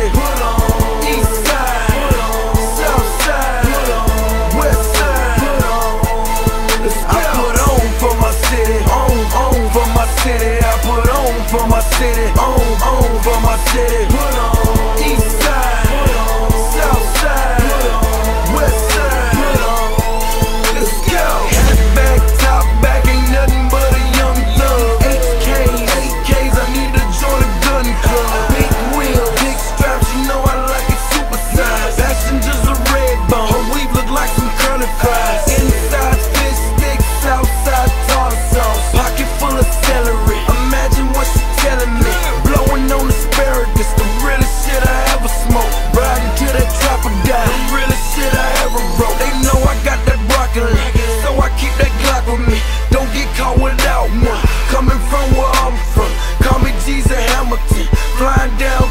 it. down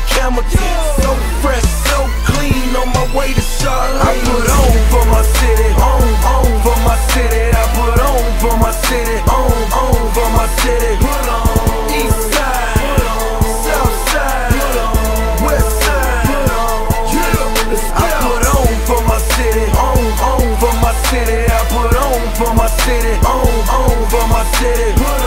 So fresh, so clean on my way to Charlotte I put on for my city, on, on for my city. I put on for my city, on, on for my city. East side, South side, West side. I put on for my city, on, on for my city. I put on for my city, on, on for my city. Put on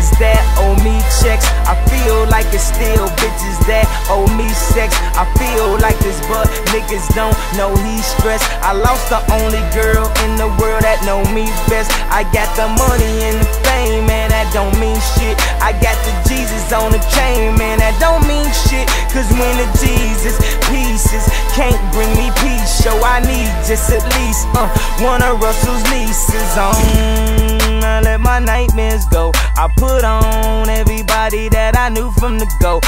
bitches that owe me checks. I feel like it's still bitches that owe me sex. I feel like this, but niggas don't know he's stressed. I lost the only girl in the world that know me best. I got the money and the fame, man, that don't mean shit. I got the Jesus on the chain, man, that don't mean shit. Cause when the Jesus pieces can't bring me peace, so I need just at least uh, one of Russell's nieces on. I let my nightmares go. I put on everybody that I knew from the go.